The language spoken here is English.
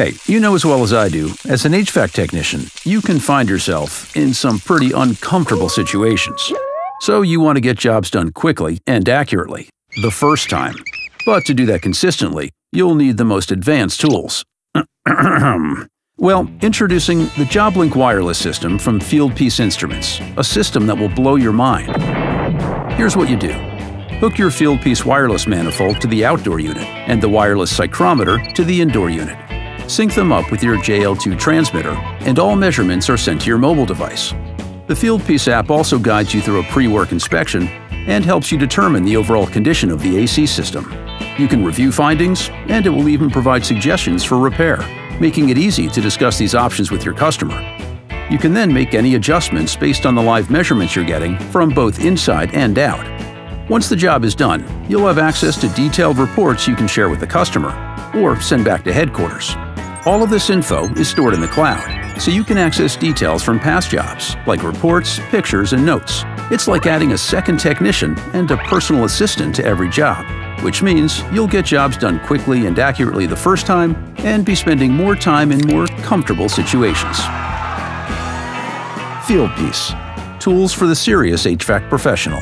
Hey, you know as well as I do, as an HVAC technician, you can find yourself in some pretty uncomfortable situations. So you want to get jobs done quickly and accurately, the first time. But to do that consistently, you'll need the most advanced tools. well, introducing the JobLink wireless system from Fieldpiece Instruments, a system that will blow your mind. Here's what you do. Hook your Fieldpiece wireless manifold to the outdoor unit and the wireless psychrometer to the indoor unit. Sync them up with your JL2 transmitter, and all measurements are sent to your mobile device. The Fieldpiece app also guides you through a pre-work inspection and helps you determine the overall condition of the AC system. You can review findings, and it will even provide suggestions for repair, making it easy to discuss these options with your customer. You can then make any adjustments based on the live measurements you're getting from both inside and out. Once the job is done, you'll have access to detailed reports you can share with the customer or send back to headquarters. All of this info is stored in the cloud, so you can access details from past jobs, like reports, pictures, and notes. It's like adding a second technician and a personal assistant to every job, which means you'll get jobs done quickly and accurately the first time and be spending more time in more comfortable situations. Fieldpiece Tools for the serious HVAC professional.